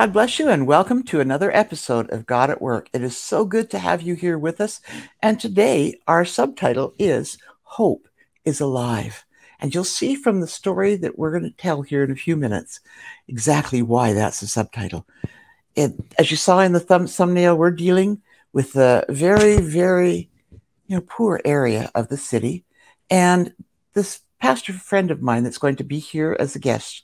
God bless you and welcome to another episode of God at Work. It is so good to have you here with us. And today, our subtitle is Hope is Alive. And you'll see from the story that we're going to tell here in a few minutes exactly why that's the subtitle. It, as you saw in the thumb, thumbnail, we're dealing with a very, very you know, poor area of the city. And this pastor friend of mine that's going to be here as a guest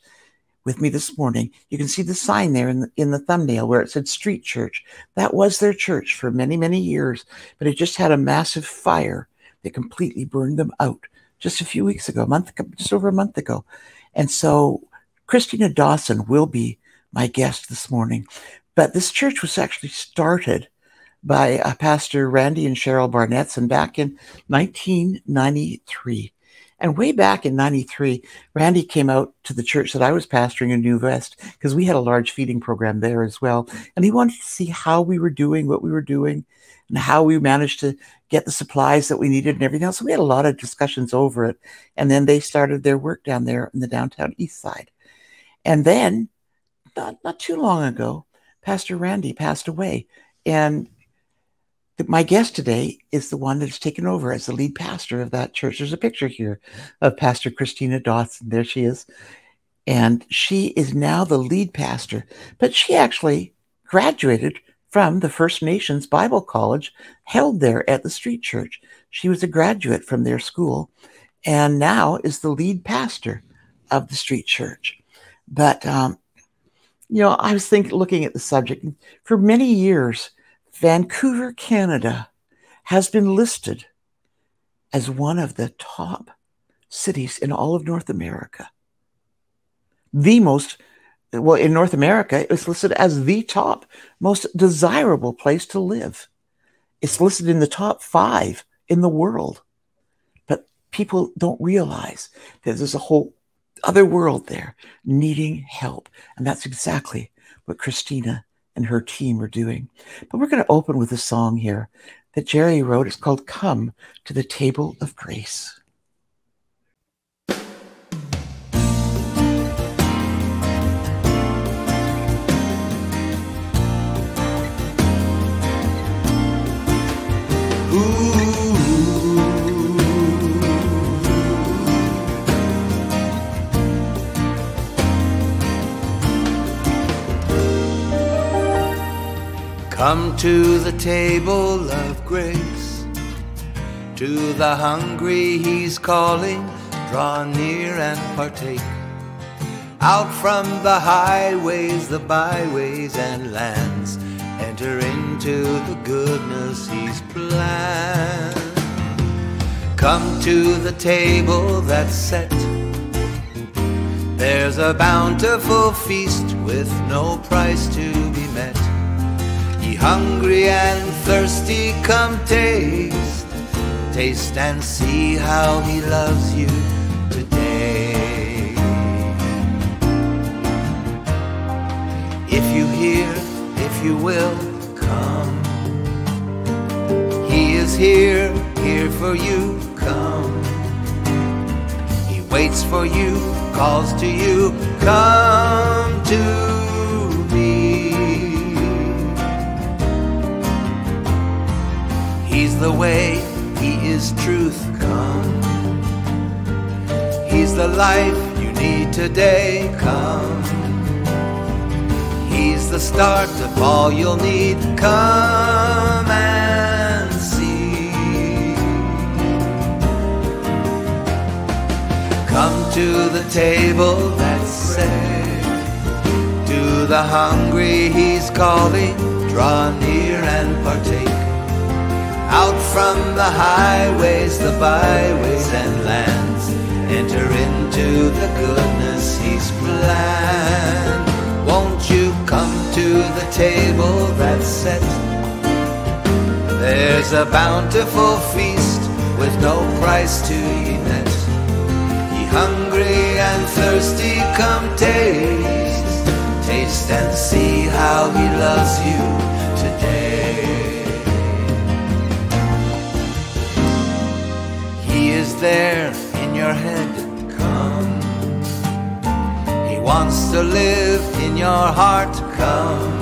with me this morning, you can see the sign there in the, in the thumbnail where it said Street Church. That was their church for many, many years, but it just had a massive fire that completely burned them out just a few weeks ago, a month, just over a month ago. And so Christina Dawson will be my guest this morning. But this church was actually started by uh, Pastor Randy and Cheryl Barnetson back in 1993. And way back in 93, Randy came out to the church that I was pastoring in New West because we had a large feeding program there as well. And he wanted to see how we were doing, what we were doing, and how we managed to get the supplies that we needed and everything else. So we had a lot of discussions over it. And then they started their work down there in the downtown east side. And then, not, not too long ago, Pastor Randy passed away. And my guest today is the one that's taken over as the lead pastor of that church. There's a picture here of Pastor Christina Dawson. There she is. And she is now the lead pastor, but she actually graduated from the First Nations Bible College held there at the street church. She was a graduate from their school and now is the lead pastor of the street church. But, um, you know, I was thinking, looking at the subject for many years, Vancouver, Canada has been listed as one of the top cities in all of North America. The most, well, in North America, it's listed as the top most desirable place to live. It's listed in the top five in the world. But people don't realize that there's a whole other world there needing help. And that's exactly what Christina and her team are doing. But we're going to open with a song here that Jerry wrote. It's called Come to the Table of Grace. Come to the table of grace. To the hungry he's calling, draw near and partake. Out from the highways, the byways and lands, enter into the goodness he's planned. Come to the table that's set. There's a bountiful feast with no price to be met hungry and thirsty, come taste, taste and see how he loves you today. If you hear, if you will, come. He is here, here for you, come. He waits for you, calls to you, come to The way, He is truth come. He's the life you need today come. He's the start of all you'll need. Come and see. Come to the table that's set. To the hungry he's calling. Draw near and partake. Out from the highways, the byways and lands, enter into the goodness He's planned. Won't you come to the table that's set? There's a bountiful feast with no price to ye met. Ye hungry and thirsty, come taste, taste and see how He loves you today. Is there in your head. Come. He wants to live in your heart. Come.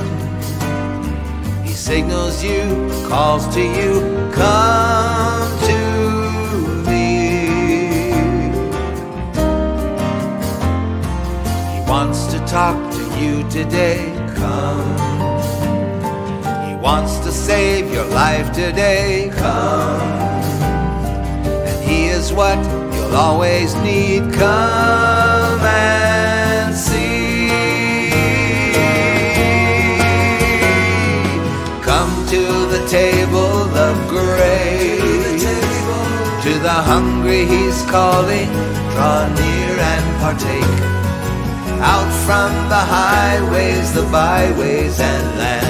He signals you, calls to you, come to me. He wants to talk to you today. Come. He wants to save your life today. Come. Is what you'll always need. Come and see. Come to the table of grace. To the hungry he's calling. Draw near and partake. Out from the highways, the byways and lands.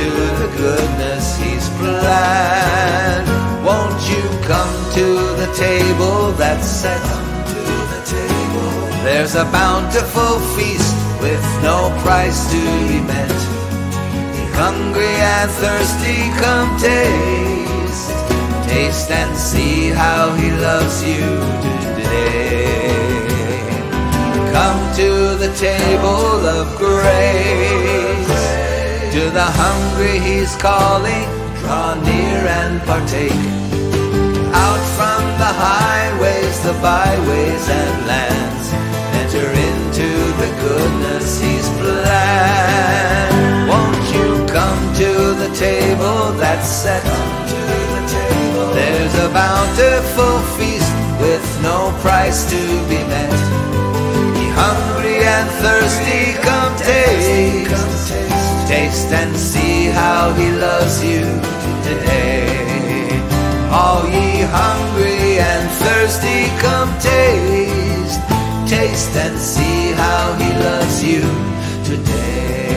Into the goodness he's planned. Won't you come to the table that's set? Unto the table? There's a bountiful feast with no price to be met. Hungry and thirsty, come taste. Taste and see how he loves you today. Come to the table of grace. To the hungry he's calling, draw near and partake. Out from the highways, the byways and lands, enter into the goodness he's planned. Won't you come to the table that's set? There's a bountiful feast with no price to be met. Ye hungry and thirsty, come taste. Taste and see how he loves you today. All ye hungry and thirsty, come taste. Taste and see how he loves you today.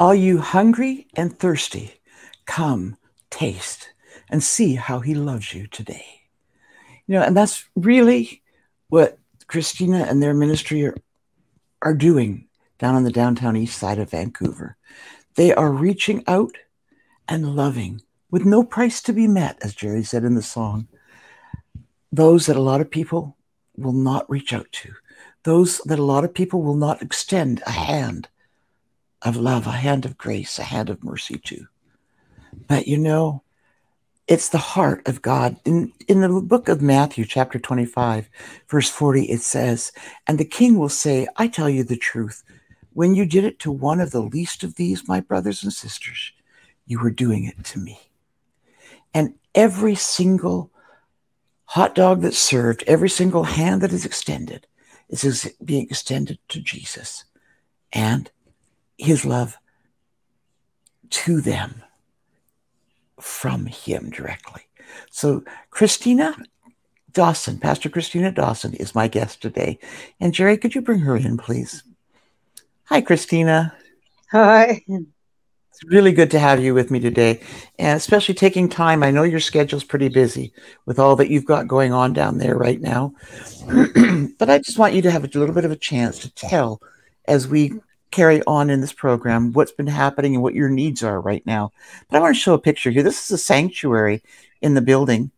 All you hungry and thirsty, come, taste, and see how he loves you today. You know, and that's really what Christina and their ministry are, are doing down on the downtown east side of Vancouver. They are reaching out and loving with no price to be met, as Jerry said in the song. Those that a lot of people will not reach out to, those that a lot of people will not extend a hand of love, a hand of grace, a hand of mercy too. But you know, it's the heart of God. In, in the book of Matthew, chapter 25, verse 40, it says, And the king will say, I tell you the truth. When you did it to one of the least of these, my brothers and sisters, you were doing it to me. And every single hot dog that's served, every single hand that is extended, is being extended to Jesus and his love to them from him directly. So, Christina Dawson, Pastor Christina Dawson, is my guest today. And Jerry, could you bring her in, please? Hi, Christina. Hi. It's really good to have you with me today, and especially taking time. I know your schedule's pretty busy with all that you've got going on down there right now. but I just want you to have a little bit of a chance to tell as we carry on in this program what's been happening and what your needs are right now. But I want to show a picture here. This is a sanctuary in the building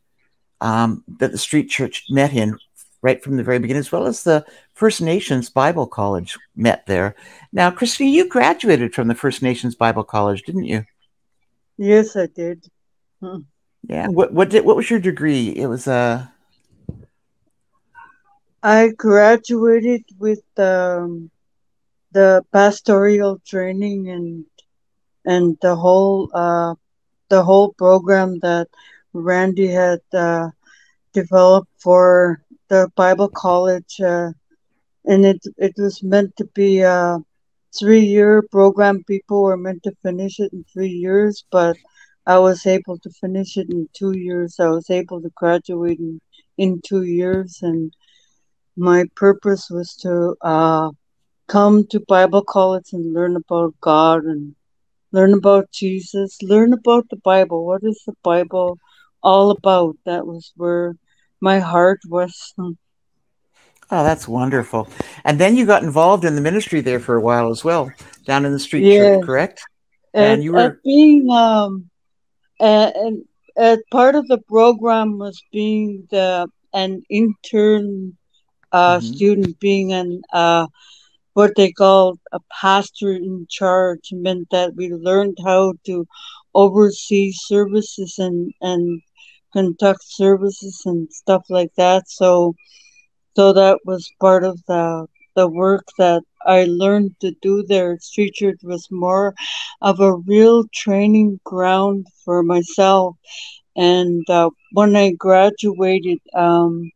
um, that the Street Church met in right from the very beginning, as well as the First Nations Bible College met there. Now, Christine, you graduated from the First Nations Bible College, didn't you? Yes, I did. Hmm. Yeah. What what did what was your degree? It was uh I graduated with um, the pastoral training and and the whole uh, the whole program that Randy had uh, developed for the Bible College, uh, and it it was meant to be a three year program. People were meant to finish it in three years, but I was able to finish it in two years. I was able to graduate in, in two years, and my purpose was to uh, come to Bible college and learn about God and learn about Jesus, learn about the Bible. What is the Bible all about? That was where my heart was. Oh, that's wonderful. And then you got involved in the ministry there for a while as well, down in the street Yeah. church, correct? And, And you were being um, and, part of the program was being the an intern uh, Mhm. student, being an uh, what they called a pastor in charge, meant that we learned how to oversee services and and conduct services and stuff like that. So so that was part of the the work that I learned to do there. Street Church was more of a real training ground for myself. And uh, when I graduated, um,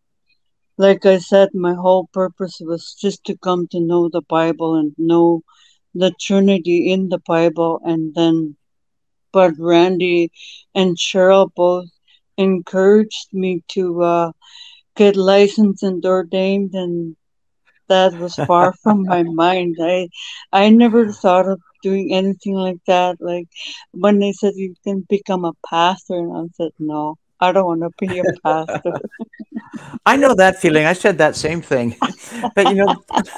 like I said, my whole purpose was just to come to know the Bible and know the Trinity in the Bible. And then, but Randy and Cheryl both encouraged me to uh, get licensed and ordained, and that was far from my mind. I I never thought of doing anything like that. Like when they said you can become a pastor, and I said no. I don't want to be a pastor. I know that feeling. I said that same thing. but you know,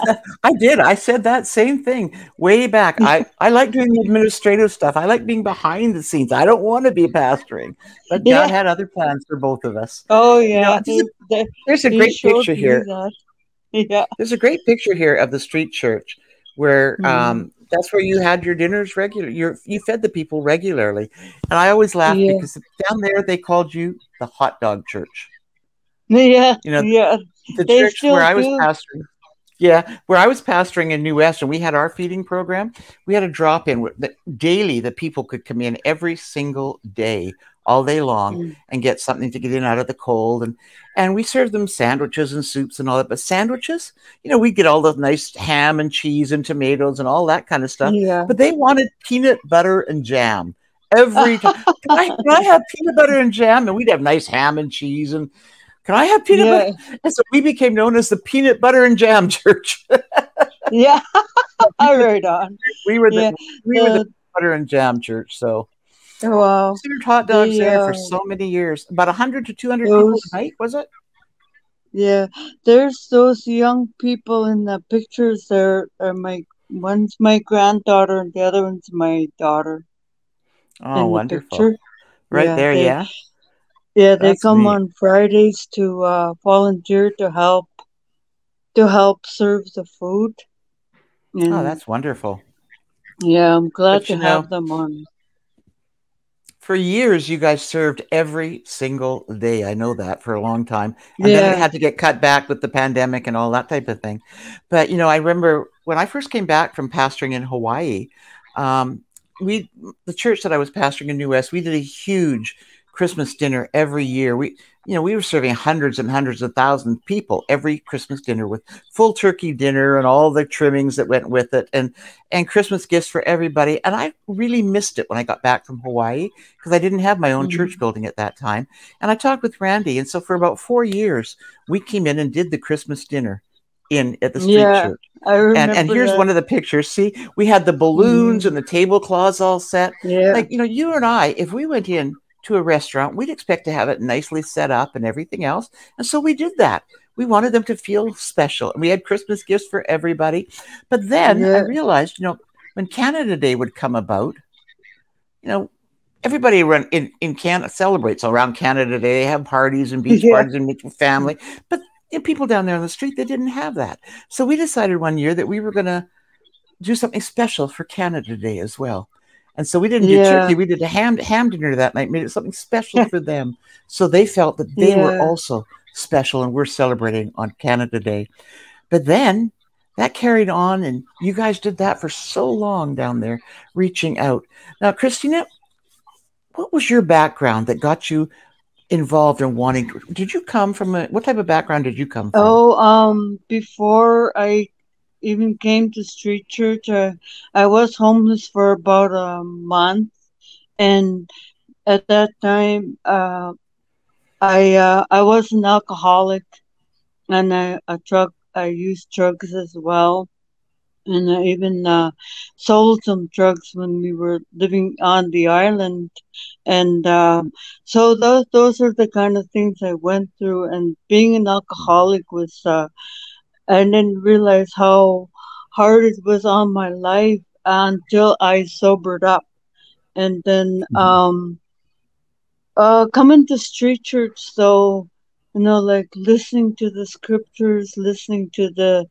I did. I said that same thing way back. I, I like doing the administrative stuff. I like being behind the scenes. I don't want to be pastoring. But God had other plans for both of us. Oh yeah, they, they, There's a great picture here. that. Yeah, There's a great picture here of the street church where Mhm. um, that's where you had your dinners regular. You you fed the people regularly, and I always laugh Yeah. because down there they called you the hot dog church. yeah, You know, yeah. the They church where I was pastoring. Yeah, where I was pastoring in New West, and we had our feeding program. We had a drop in that daily. The people could come in every single day, all day long, Mm. and get something to get in out of the cold. And and we served them sandwiches and soups and all that. But sandwiches, you know, we get all the nice ham and cheese and tomatoes and all that kind of stuff. Yeah. But they wanted peanut butter and jam every time. Can I, can I have peanut butter and jam? And we'd have nice ham and cheese and. Can I have peanut butter? And so we became known as the peanut butter and jam church. Yeah. right on. we were the Yeah. we were The- butter and jam church. So wow. served hot dogs The, there for uh, so many years. About hundred to two hundred people those- a night, was it? Yeah. There's those young people in the pictures there are my one's my granddaughter and the other one's my daughter Oh, the wonderful! picture. Right Yeah, there, they- yeah. Yeah, they That's come neat. on Fridays to uh, volunteer to help to help serve the food. And Oh, that's wonderful. yeah, I'm glad to you have know- them on. For years, you guys served every single day. I know that for a long time. And then Yeah. it had to get cut back with the pandemic and all that type of thing. But, you know, I remember when I first came back from pastoring in Hawaii, um, we, the church that I was pastoring in New West, we did a huge Christmas dinner every year. We, you know, we were serving hundreds and hundreds of thousands of people every Christmas dinner with full turkey dinner and all the trimmings that went with it and, and Christmas gifts for everybody. And I really missed it when I got back from Hawaii because I didn't have my own Mhm. church building at that time. And I talked with Randy. And so for about four years, we came in and did the Christmas dinner in at the street Yeah, church. I remember And and here's that. one of the pictures. See, we had the balloons Mhm. and the tablecloths all set. Yeah, Like, you know, you and I, if we went in to a restaurant, we'd expect to have it nicely set up and everything else. And so we did that. We wanted them to feel special. And we had Christmas gifts for everybody. But then I realized, you know, when Canada Day would come about, you know, everybody run in, in Canada celebrates around Canada Day. They have parties and beach Yeah. parties and meet with family. But you know, people down there on the street, they didn't have that. So we decided one year that we were going to do something special for Canada Day as well. And so we didn't do Yeah. turkey. We did a ham ham dinner that night. Made it something special for them, so they felt that they were also special, and we're celebrating on Canada Day. But then that carried on, and you guys did that for so long down there, reaching out. Now, Christina, what was your background that got you involved in wanting? To, did you come from a what type of background did you come from? Oh, um, before I even came to street church, I, I was homeless for about a month, and at that time, uh, I uh, I was an alcoholic, and I a drug I used drugs as well, and I even uh, sold some drugs when we were living on the island, and um, so those those are the kind of things I went through, and being an alcoholic was. I didn't realize how hard it was on my life until I sobered up. And then Mhm. um uh coming to street church so you know like listening to the scriptures, listening to the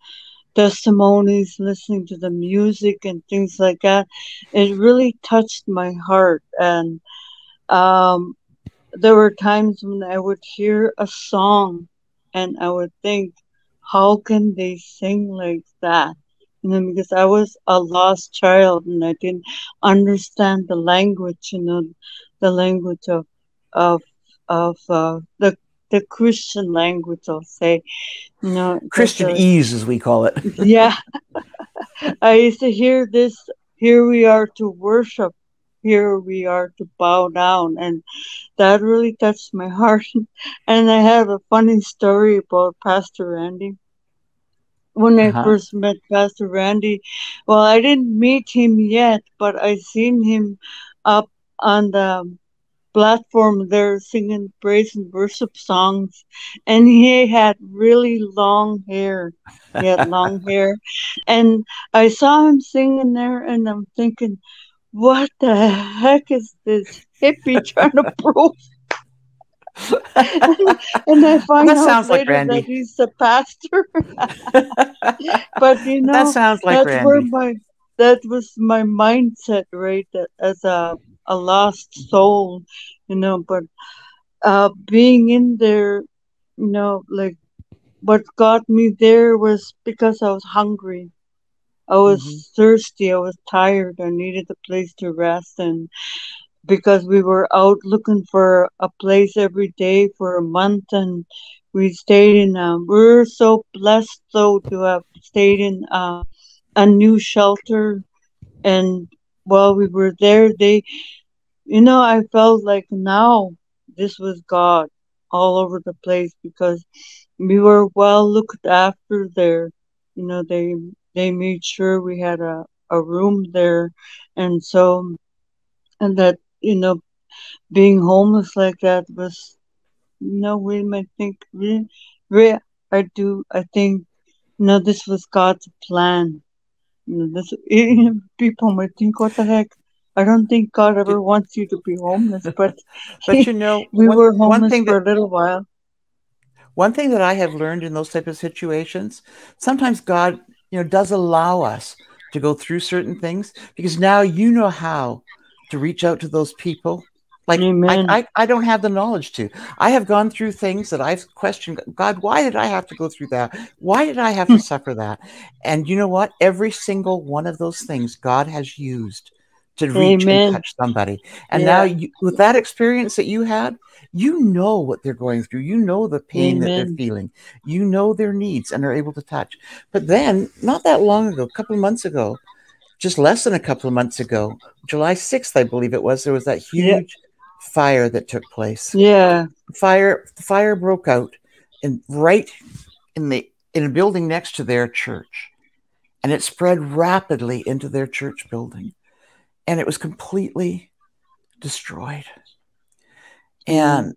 testimonies, listening to the music and things like that, it really touched my heart and um there were times when I would hear a song and I would think, how can they sing like that? You know, because I was a lost child and I didn't understand the language, you know, the language of of of uh, the the Christian language, I'll say, you know, Christianese, as we call it. yeah, I used to hear this. Here we are to worship. Here we are to bow down, and that really touched my heart. And I have a funny story about Pastor Randy. When I Uh-huh. first met Pastor Randy, well, I didn't meet him yet, but I seen him up on the platform there singing praise and worship songs, and he had really long hair. He had long hair, and I saw him singing there, and I'm thinking, what the heck is this hippie trying to prove? and I find that out sounds like later Randy. that he's the pastor. but you know, that sounds like that's where Randy. my that was my mindset, right? That as a a lost soul, you know. But uh, being in there, you know, like what got me there was because I was hungry. I was Mhm. thirsty. I was tired. I needed a place to rest, and because we were out looking for a place every day for a month and we stayed in um we were so blessed though to have stayed in uh, a new shelter and while we were there they you know i felt like now this was god all over the place because we were well looked after there you know they they made sure we had a, a room there and so and that you know being homeless like that was no we might think we, really I do I think no this was God's plan. You know, this people might think what the heck. I don't think God ever wants you to be homeless, but But you know, we one, were one homeless thing for that a little while. one thing that I have learned in those type of situations, sometimes God, you know, does allow us to go through certain things because now you know how to reach out to those people. Like I, I, I don't have the knowledge to. I have gone through things that I've questioned God, why did I have to go through that? Why did I have to hmm. suffer that? And you know what? Every single one of those things God has used to reach and touch somebody. And now you, with that experience that you had, you know what they're going through. You know the pain that they're feeling. You know their needs and are able to touch. But then, not that long ago, a couple of months ago, just less than a couple of months ago, July 6th, I believe it was, there was that Yeah. huge fire that took place. Yeah. Fire fire broke out in right in the in a building next to their church. And it spread rapidly into their church building. And it was completely destroyed. Mm. And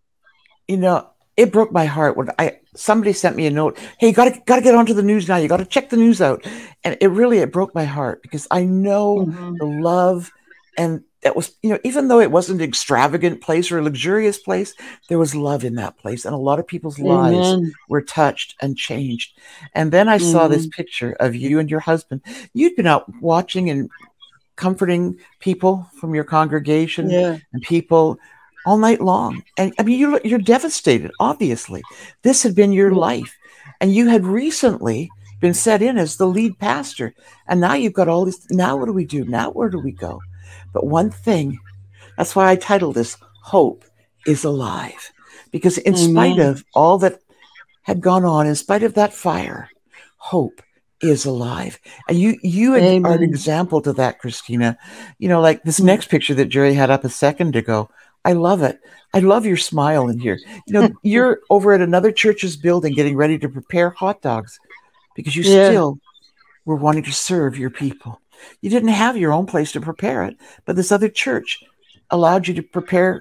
you know, it broke my heart when I somebody sent me a note. Hey, you gotta gotta get onto the news now. You gotta check the news out. And it really it broke my heart because I know Mhm. the love and that was you know even though it wasn't an extravagant place or a luxurious place there was love in that place and a lot of people's lives were touched and changed and then i saw this picture of you and your husband you'd been out watching and comforting people from your congregation Yeah. and people all night long. And i mean you're, you're devastated obviously. This had been your life and you had recently been set in as the lead pastor. And now you've got all these. now what do we do? Now where do we go? But one thing that's why i titled this hope is alive. Because in spite of all that had gone on in spite of that fire hope is alive and you you are an example to that christina you know like this next picture that jerry had up a second ago i love it i love your smile in here you know you're over at another church's building getting ready to prepare hot dogs because you Yeah. still were wanting to serve your people you didn't have your own place to prepare it but this other church allowed you to prepare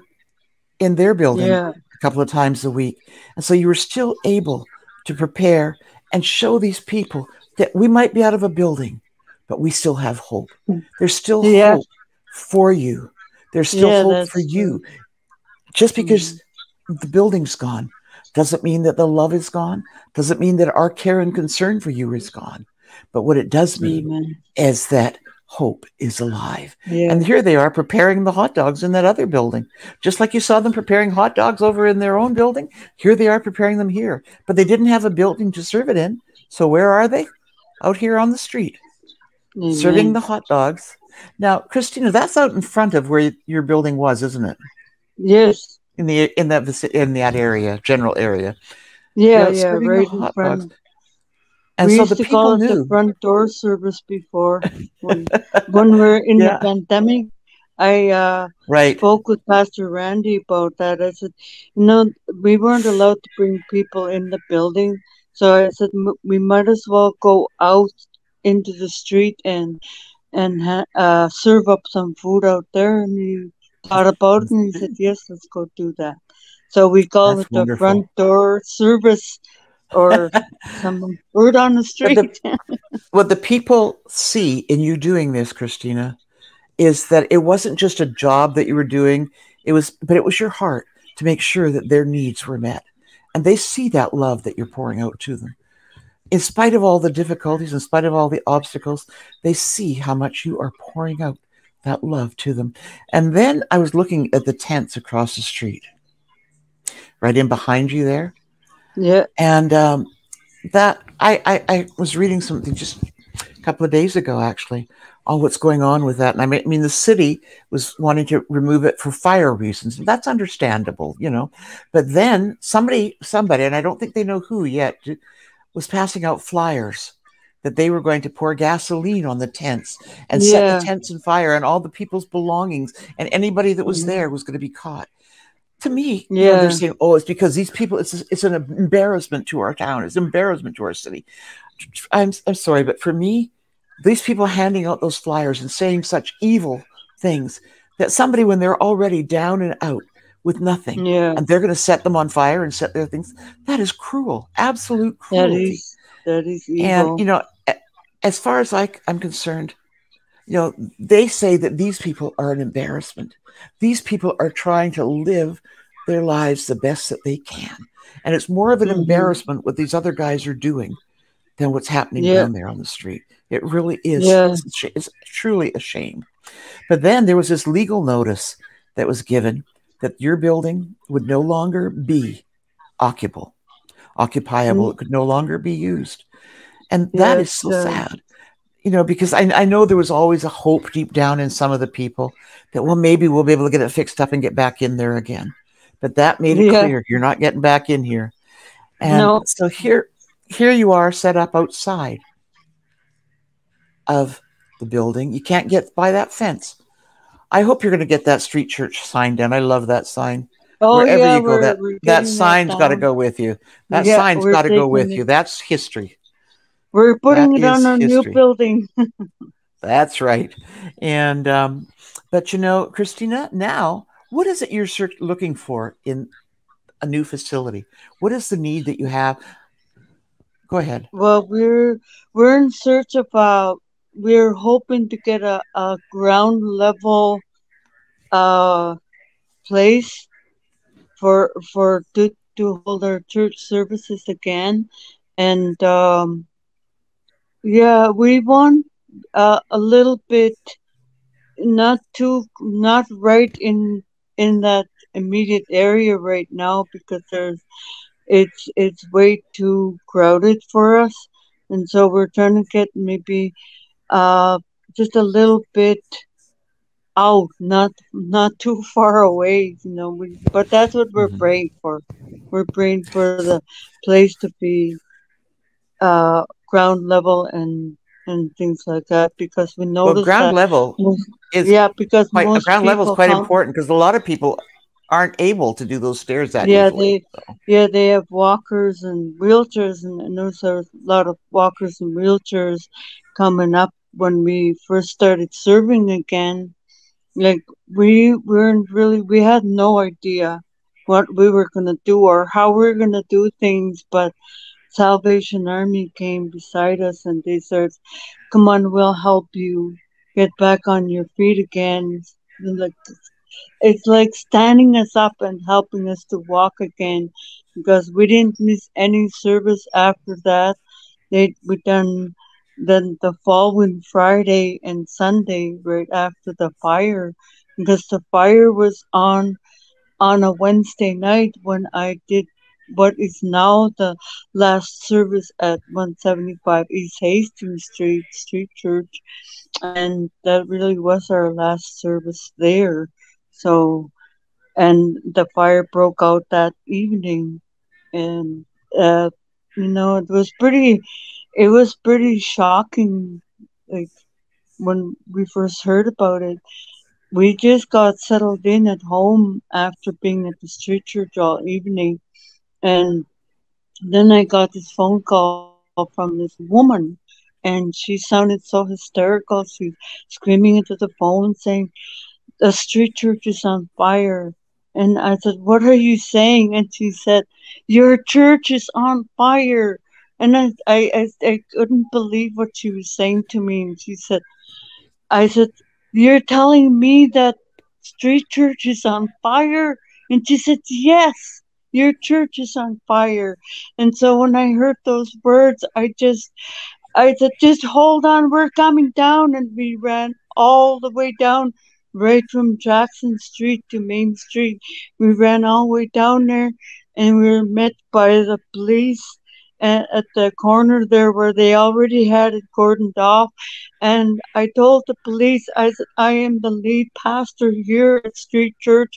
in their building Yeah. a couple of times a week. And so you were still able to prepare and show these people that we might be out of a building, but we still have hope. There's still Yeah. hope for you. There's still Yeah, hope for you. Just mm-hmm. because the building's gone doesn't mean that the love is gone, doesn't mean that our care and concern for you is gone. But what it does mean Amen. is that hope is alive. Yeah. And here they are preparing the hot dogs in that other building. Just like you saw them preparing hot dogs over in their own building, here they are preparing them here. But they didn't have a building to serve it in. So where are they? Out here on the street, serving the hot dogs. Now, Christina, that's out in front of where your building was, isn't it? Yes. In the in that in that area, general area. Yeah, Yeah, yeah, the right in front. dogs. And we so used the to call it the knew. front door service before. When, when we're in Yeah. the pandemic, I uh, Right. spoke with Pastor Randy about that. I said, you know, we weren't allowed to bring people in the building. So I said, we might as well go out into the street and and ha- uh, serve up some food out there. And he thought about it and he said, yes, let's go do that. So we call That's it the wonderful. front door service or some food on the But street. the, what the people see in you doing this, Christina, is that it wasn't just a job that you were doing. It was, but it was your heart to make sure that their needs were met, and they see that love that you're pouring out to them. In spite of all the difficulties, in spite of all the obstacles, they see how much you are pouring out that love to them. And then I was looking at the tents across the street, right in behind you there yeah, and um, that I, I I was reading something just a couple of days ago actually on what's going on with that and I mean, I mean the city was wanting to remove it for fire reasons and that's understandable you know but then somebody somebody and I don't think they know who yet was passing out flyers that they were going to pour gasoline on the tents and set the tents on fire and all the people's belongings and anybody that was Mhm. there was going to be caught to me, you know, they're saying, "Oh, it's because these people. It's it's an embarrassment to our town. It's an embarrassment to our city." I'm I'm sorry, but for me, these people handing out those flyers and saying such evil things that somebody, when they're already down and out with nothing, yeah. and they're going to set them on fire and set their things, that is cruel, absolute cruelty. is that is evil. And you know, as far as I, I'm concerned, you know, they say that these people are an embarrassment. These people are trying to live their lives the best that they can, and it's more of an Mhm. embarrassment what these other guys are doing than what's happening Yeah. down there on the street. It really is. Yeah. It's, it's truly a shame. But then there was this legal notice that was given that your building would no longer be occupable, occupiable. It could no longer be used. And that is Yes, so uh, sad, you know, because I, I know there was always a hope deep down in some of the people that, well, maybe we'll be able to get it fixed up and get back in there again. But that made it Yeah. clear you're not getting back in here. And No. so here, here you are set up outside of the building. You can't get by that fence. I hope you're going to get that street church sign down. I love that sign. oh Wherever yeah, you go, that that sign's got to go with you. That Yeah, sign's got to go with taking you. That's history. We're putting it on is a new building. That's right. And um, but you know, Christina, now what is it you're looking for in a new facility? What is the need that you have? Go ahead. Well, we're we're in search of uh we're hoping to get a, a ground level uh place for for to to hold our church services again and um yeah we want uh, a little bit not too not right in in that immediate area right now because there's it's it's way too crowded for us and so we're trying to get maybe uh just a little bit out not not too far away you know we, but that's what we're Mhm. praying for we're praying for the place to be uh ground level and and things like that because we Well, noticed ground level most, is yeah because quite ground level is quite important because a lot of people aren't able to do those stairs that yeah easily. they yeah they have walkers and wheelchairs and, and there's a lot of walkers and wheelchairs coming up when we first started serving again like we weren't really we had no idea what we were going to do or how we were going to do things but Salvation Army came beside us and they said, "Come on, we'll help you get back on your feet again." Like it's like standing us up and helping us to walk again because we didn't miss any service after that. They we done then the following Friday and Sunday right after the fire because the fire was on on a Wednesday night when I did what is now the last service at 175 East Hastings Street Street Church and that really was our last service there so and the fire broke out that evening and uh, you know it was pretty it was pretty shocking like when we first heard about it. We just got settled in at home after being at the street church all evening. And then i got this phone call from this woman and she sounded so hysterical. She was screaming into the phone saying the street church is on fire and i said what are you saying and she said your church is on fire and I, I, I, couldn't believe what she was saying to me. And she said, I said, You're telling me that street church is on fire? And she said, Yes, your church is on fire. And so when I heard those words, I just, I said, Just hold on, we're coming down. And we ran all the way down, right from Jackson Street to Main Street. We ran all the way down there and we were met by the police at the corner there where they already had it cordoned off. And I told the police, I said, I am the lead pastor here at Street Church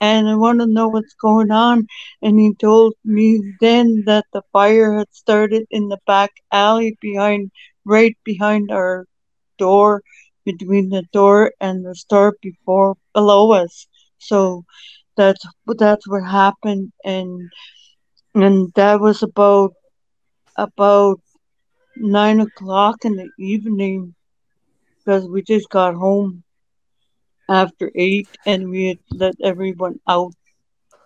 and I want to know what's going on. And he told me then that the fire had started in the back alley behind, right behind our door, between the door and the store before, below us. So that's, that's what happened. And, and that was about about nine o'clock in the evening because we just got home after eight and we had let everyone out.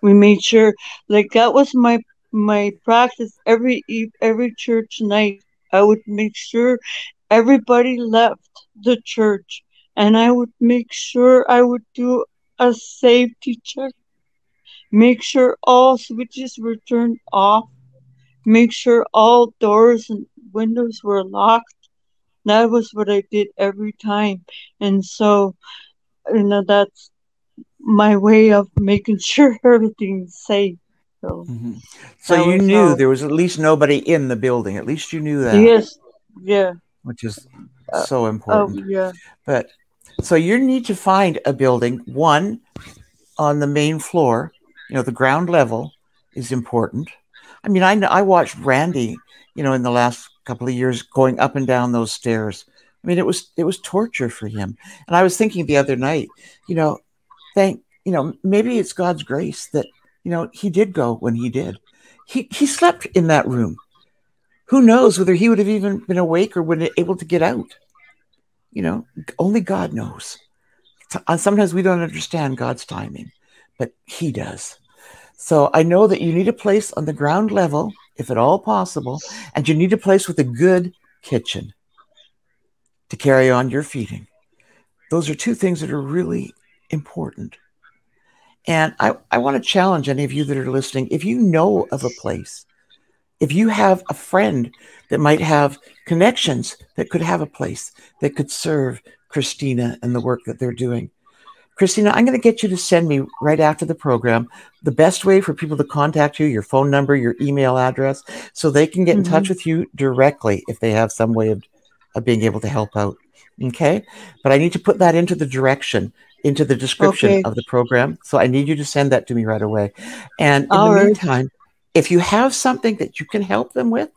We made sure, like that was my my practice every every church night. I would make sure everybody left the church, and I would make sure I would do a safety check, make sure all switches were turned off, make sure all doors and windows were locked. That was what I did every time. And so, you know, that's my way of making sure everything's safe. So, mm-hmm. so you knew all... there was at least nobody in the building. At least you knew that. Yes. Yeah. Which is uh, so important. Uh, oh, yeah. But so you need to find a building, one on the main floor, you know, the ground level is important. I mean, I I watched Randy, you know, in the last couple of years going up and down those stairs. I mean, it was it was torture for him. And I was thinking the other night, you know, thank you know, maybe it's God's grace that you know he did go when he did. He he slept in that room. Who knows whether he would have even been awake or would able to get out? You know, only God knows. Uh, sometimes we don't understand God's timing, but He does. So I know that you need a place on the ground level, if at all possible, and you need a place with a good kitchen to carry on your feeding. Those are two things that are really important. And I, I want to challenge any of you that are listening if you know of a place, if you have a friend that might have connections that could have a place that could serve Christina and the work that they're doing, Christina, I'm going to get you to send me right after the program the best way for people to contact you, your phone number, your email address, so they can get mm-hmm. in touch mm-hmm. with you directly if they have some way of, of being able to help out. Okay. But I need to put that into the direction, into the description okay. of the program. So I need you to send that to me right away. And in All the right. meantime, if you have something that you can help them with,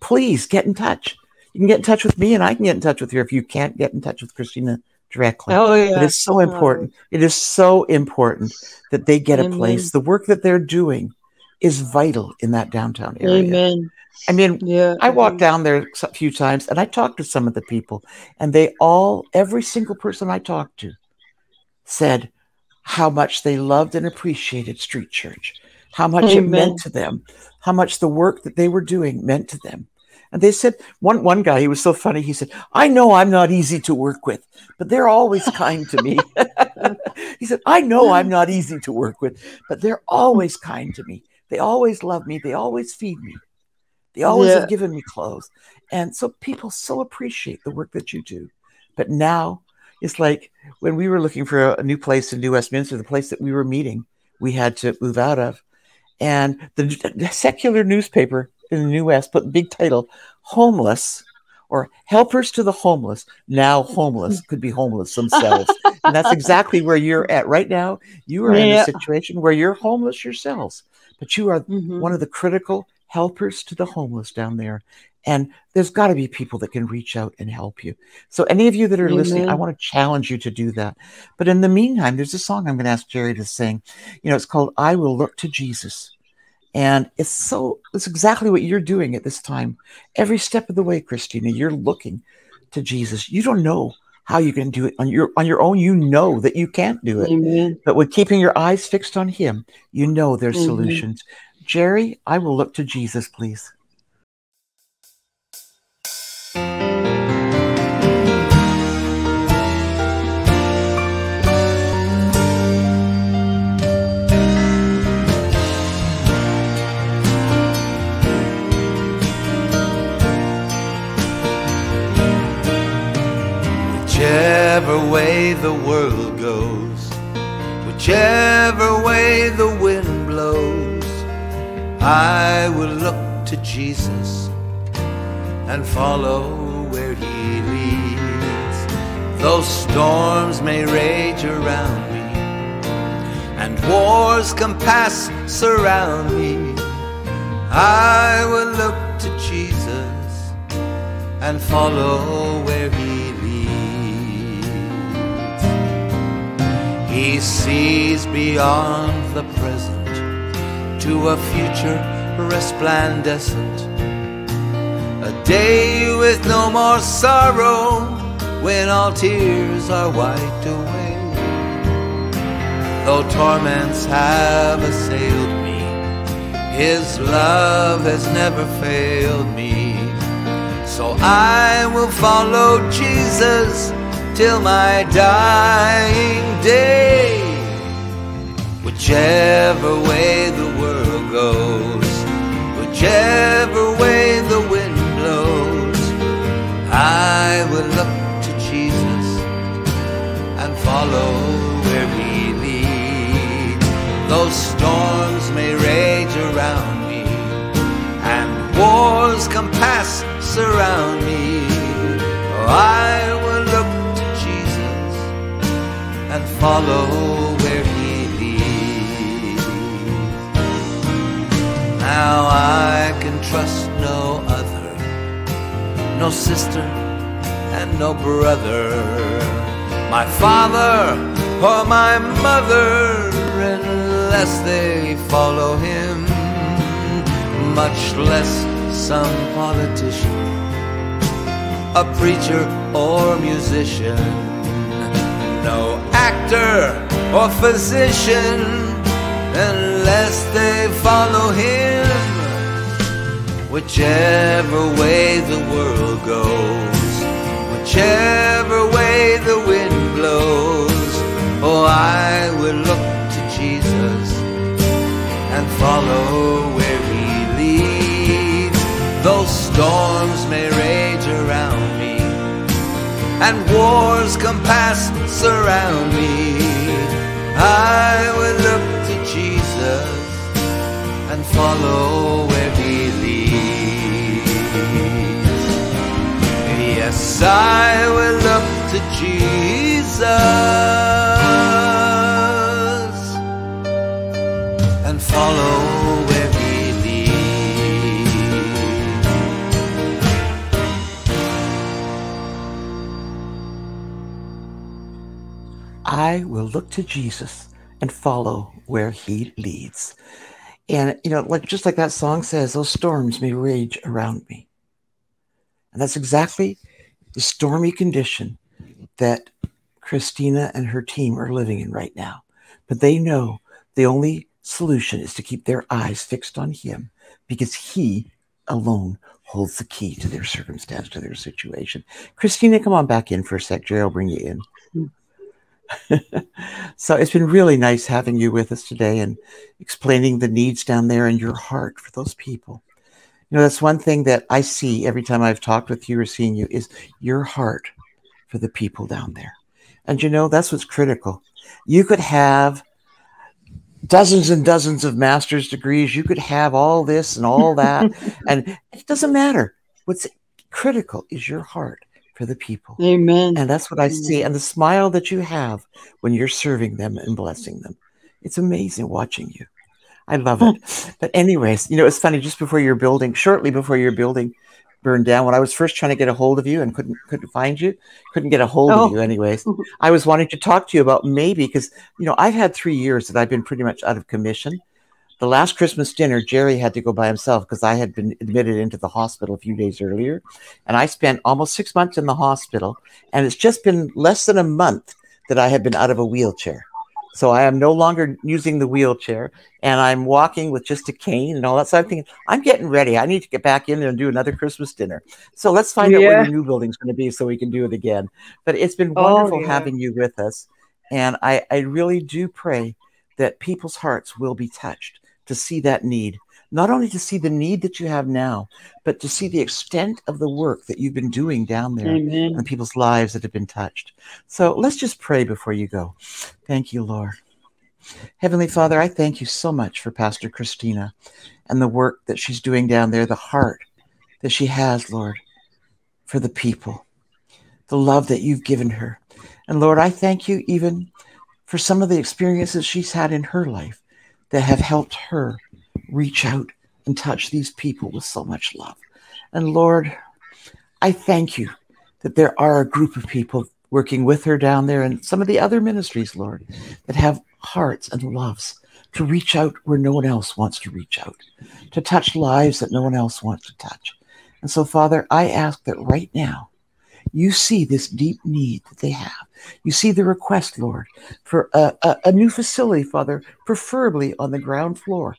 please get in touch. You can get in touch with me and I can get in touch with you if you can't get in touch with Christina directly. Oh, yeah. It is so uh-huh. important. It is so important that they get Amen. a place. The work that they're doing is vital in that downtown area. Amen. I mean, yeah, I walked down there a few times and I talked to some of the people, and they all, every single person I talked to, said how much they loved and appreciated Street Church, how much it meant to them, how much the work that they were doing meant to them. And they said, one, one guy, he was so funny. He said, I know I'm not easy to work with, but they're always kind to me. he said, I know I'm not easy to work with, but they're always kind to me. They always love me. They always feed me. They always Yeah. have given me clothes. And so people so appreciate the work that you do. But now it's like when we were looking for a, a new place in New Westminster, the place that we were meeting, we had to move out of. And the, the secular newspaper in the U.S. Put big title homeless or helpers to the homeless, now homeless, could be homeless themselves. and that's exactly where you're at right now. You are in a situation where you're homeless yourselves, but you are Mhm. one of the critical helpers to the homeless down there. And there's got to be people that can reach out and help you. So, any of you that are listening, I want to challenge you to do that. But in the meantime, there's a song I'm going to ask Jerry to sing. You know, it's called I Will Look to Jesus. And it's so, it's exactly what you're doing at this time. Every step of the way, Christina, you're looking to Jesus. You don't know how you can do it on your on your own. You know that you can't do it. Amen. But with keeping your eyes fixed on Him, you know there's solutions. Jerry, I will look to Jesus, please. Whichever way the world Jesus and follow where he leads. Though storms may rage around me and wars compass surround me, I will look to Jesus and follow where he leads. He sees beyond the present to a future resplendent, a day with no more sorrow when all tears are wiped away. Though torments have assailed me, his love has never failed me. So I will follow Jesus till my dying day. Whichever way the world goes, whichever way the wind blows, I will look to Jesus and follow where he leads. Though storms no sister and no brother, my father or my mother, unless they follow him, much less some politician, a preacher or musician, no actor or physician, unless they follow him. Whichever way the world goes, whichever way the wind blows, oh, I will look to Jesus and follow where he leads. Though storms may rage around me and wars come compass surround me, I will look to Jesus and follow I will look to Jesus and follow where he leads. I will look to Jesus and follow where he leads. And, you know, like just like that song says, those storms may rage around me. And that's exactly the stormy condition that Christina and her team are living in right now. But they know the only solution is to keep their eyes fixed on Him because He alone holds the key to their circumstance, to their situation. Christina, come on back in for a sec. Jerry I'll bring you in. so it's been really nice having you with us today and explaining the needs down there in your heart for those people. You know, that's one thing that I see every time I've talked with you or seen you is your heart for the people down there. And you know, that's what's critical. You could have dozens and dozens of master's degrees. You could have all this and all that, and it doesn't matter. What's critical is your heart for the people. Amen. And that's what I see. And the smile that you have when you're serving them and blessing them. It's amazing watching you. I love it. but anyways, you know, it's funny just before your building, shortly before your building burned down, when I was first trying to get a hold of you and couldn't couldn't find you, couldn't get a hold oh. of you anyways. I was wanting to talk to you about maybe because you know, I've had 3 years that I've been pretty much out of commission the last Christmas dinner, Jerry had to go by himself because I had been admitted into the hospital a few days earlier. And I spent almost six months in the hospital. And it's just been less than a month that I have been out of a wheelchair. So I am no longer using the wheelchair and I'm walking with just a cane and all that. So I'm thinking, I'm getting ready. I need to get back in there and do another Christmas dinner. So let's find yeah. out where the new building's going to be so we can do it again. But it's been oh, wonderful oh, yeah. having you with us. And I, I really do pray that people's hearts will be touched to see that need, not only to see the need that you have now, but to see the extent of the work that you've been doing down there Amen. and people's lives that have been touched. So let's just pray before you go. Thank you, Lord. Heavenly Father, I thank you so much for Pastor Christina and the work that she's doing down there, the heart that she has, Lord, for the people, the love that you've given her. And Lord, I thank you even for some of the experiences she's had in her life that have helped her reach out and touch these people with so much love. And Lord, I thank you that there are a group of people working with her down there and some of the other ministries, Lord, that have hearts and loves to reach out where no one else wants to reach out, to touch lives that no one else wants to touch. And so, Father, I ask that right now you see this deep need that they have. You see the request, Lord, for a, a, a new facility, Father, preferably on the ground floor.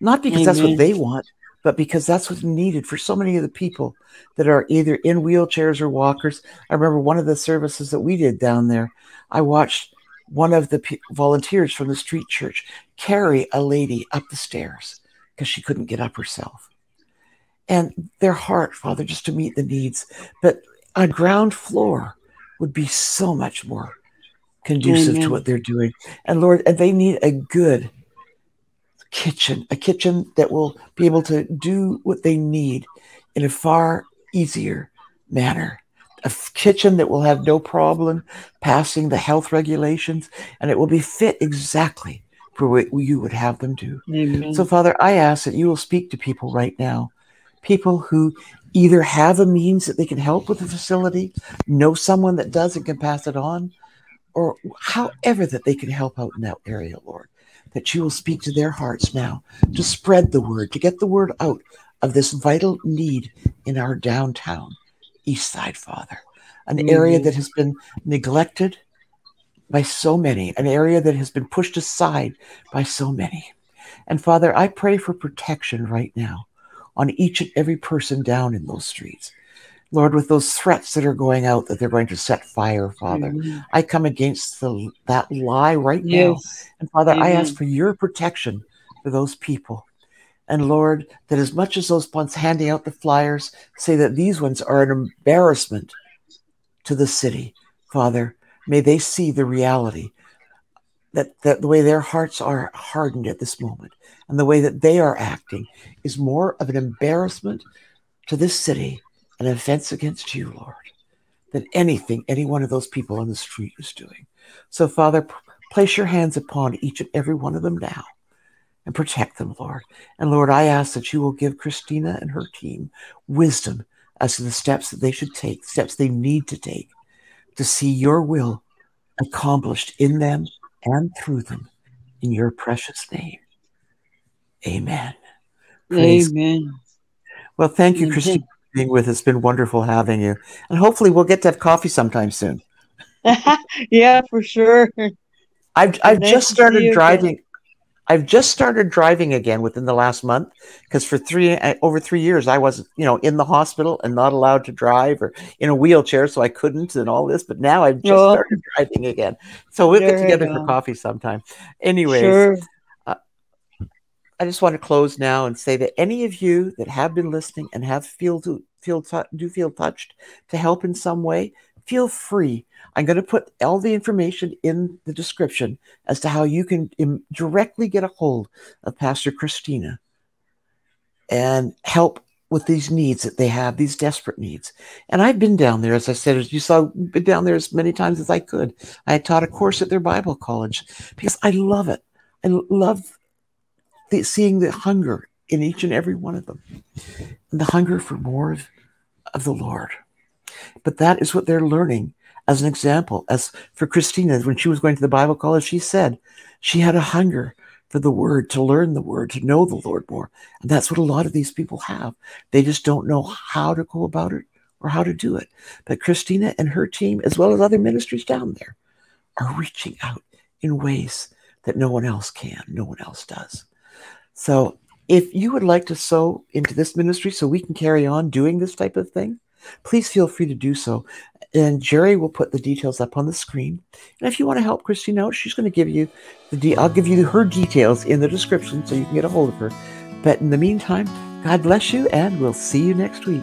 Not because Amen. that's what they want, but because that's what's needed for so many of the people that are either in wheelchairs or walkers. I remember one of the services that we did down there, I watched one of the volunteers from the street church carry a lady up the stairs because she couldn't get up herself. And their heart, Father, just to meet the needs. But a ground floor would be so much more conducive Amen. to what they're doing. And Lord, and they need a good kitchen, a kitchen that will be able to do what they need in a far easier manner. A kitchen that will have no problem passing the health regulations and it will be fit exactly for what you would have them do. Amen. So, Father, I ask that you will speak to people right now, people who either have a means that they can help with the facility, know someone that does and can pass it on, or however that they can help out in that area, Lord. That you will speak to their hearts now to spread the word, to get the word out of this vital need in our downtown East Side, Father. An mm-hmm. area that has been neglected by so many, an area that has been pushed aside by so many. And Father, I pray for protection right now on each and every person down in those streets. Lord, with those threats that are going out that they're going to set fire, Father, Amen. I come against the, that lie right yes. now. And Father, Amen. I ask for your protection for those people. And Lord, that as much as those ones handing out the flyers say that these ones are an embarrassment to the city, Father, may they see the reality that, that the way their hearts are hardened at this moment and the way that they are acting is more of an embarrassment to this city, an offense against you, Lord, than anything any one of those people on the street is doing. So, Father, place your hands upon each and every one of them now and protect them, Lord. And Lord, I ask that you will give Christina and her team wisdom as to the steps that they should take, steps they need to take to see your will accomplished in them and through them in your precious name. Amen. Praise Amen. Well, thank you, Christine, for being with. It's been wonderful having you. And hopefully we'll get to have coffee sometime soon. yeah, for sure. I've I've nice just started driving. I've just started driving again within the last month because for three uh, over three years I was you know in the hospital and not allowed to drive or in a wheelchair, so I couldn't and all this. But now I've just oh. started driving again, so we'll get together for coffee sometime. Anyways, sure. I just want to close now and say that any of you that have been listening and have feel to feel do feel touched to help in some way, feel free I'm going to put all the information in the description as to how you can directly get a hold of Pastor Christina and help with these needs that they have, these desperate needs. And I've been down there, as I said, as you saw, been down there as many times as I could. I taught a course at their Bible college because I love it. I love the, seeing the hunger in each and every one of them, and the hunger for more of, of the Lord. But that is what they're learning as an example, as for Christina, when she was going to the Bible college, she said she had a hunger for the word, to learn the word, to know the Lord more. And that's what a lot of these people have. They just don't know how to go about it or how to do it. But Christina and her team, as well as other ministries down there, are reaching out in ways that no one else can, no one else does. So if you would like to sow into this ministry so we can carry on doing this type of thing, please feel free to do so. And Jerry will put the details up on the screen. And if you want to help Christine out, she's going to give you the de- I'll give you her details in the description so you can get a hold of her. But in the meantime, God bless you, and we'll see you next week.